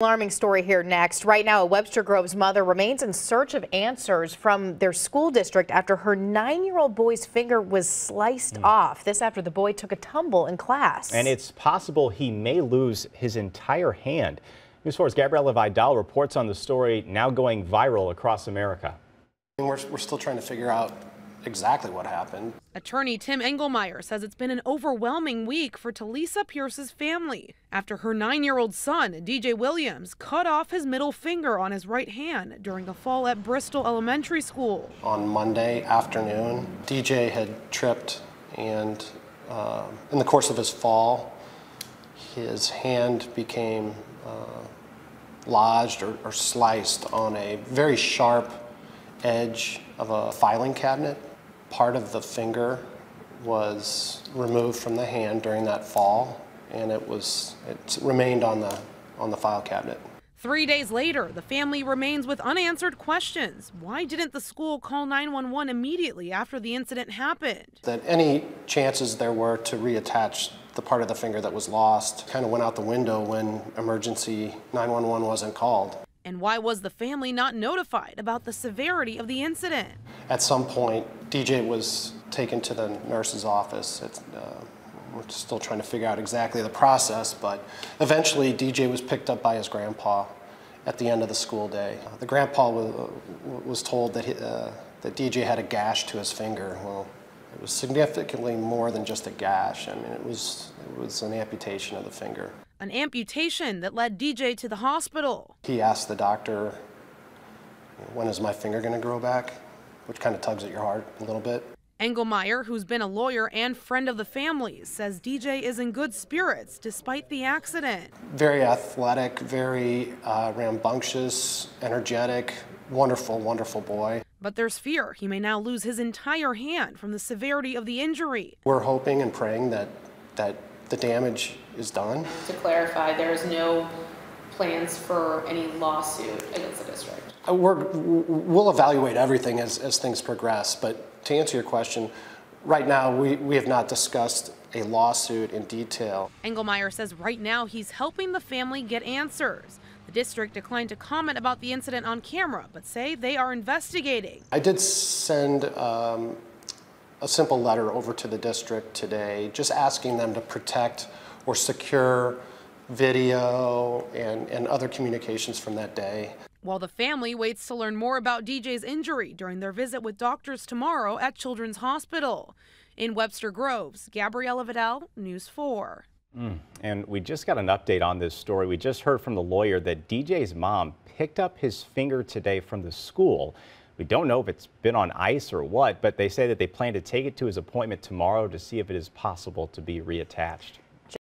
Alarming story here next. Right now, a Webster Groves mother remains in search of answers from their school district after her nine-year-old boy's finger was sliced mm. off. This after the boy took a tumble in class. And it's possible he may lose his entire hand. News 4's Gabriela Vidal reports on the story now going viral across America. We're, we're still trying to figure out exactly what happened. Attorney Tim Engelmeyer says it's been an overwhelming week for Talisa Pierce's family after her nine year old son, DJ Williams, cut off his middle finger on his right hand during a fall at Bristol Elementary School. On Monday afternoon, DJ had tripped, and uh, in the course of his fall, his hand became uh, lodged or, or sliced on a very sharp edge of a filing cabinet part of the finger was removed from the hand during that fall, and it was it remained on the on the file cabinet. Three days later, the family remains with unanswered questions. Why didn't the school call 911 immediately after the incident happened? That any chances there were to reattach the part of the finger that was lost kind of went out the window when emergency 911 wasn't called. And why was the family not notified about the severity of the incident? At some point, DJ was taken to the nurse's office. Uh, we're still trying to figure out exactly the process, but eventually DJ was picked up by his grandpa at the end of the school day. The grandpa was, was told that, he, uh, that DJ had a gash to his finger. Well, it was significantly more than just a gash. I mean, it was, it was an amputation of the finger an amputation that led DJ to the hospital. He asked the doctor, when is my finger going to grow back? Which kind of tugs at your heart a little bit. Engelmeyer, who's been a lawyer and friend of the family, says DJ is in good spirits despite the accident. Very athletic, very uh, rambunctious, energetic, wonderful, wonderful boy. But there's fear he may now lose his entire hand from the severity of the injury. We're hoping and praying that, that the damage is done. To clarify, there is no plans for any lawsuit against the district? Uh, we're, we'll evaluate everything as, as things progress, but to answer your question, right now we, we have not discussed a lawsuit in detail. Engelmeyer says right now he's helping the family get answers. The district declined to comment about the incident on camera, but say they are investigating. I did send um, a simple letter over to the district today, just asking them to protect or secure video and, and other communications from that day. While the family waits to learn more about DJ's injury during their visit with doctors tomorrow at Children's Hospital. In Webster Groves, Gabriela Vidal, News 4. Mm. And we just got an update on this story. We just heard from the lawyer that DJ's mom picked up his finger today from the school. We don't know if it's been on ice or what, but they say that they plan to take it to his appointment tomorrow to see if it is possible to be reattached.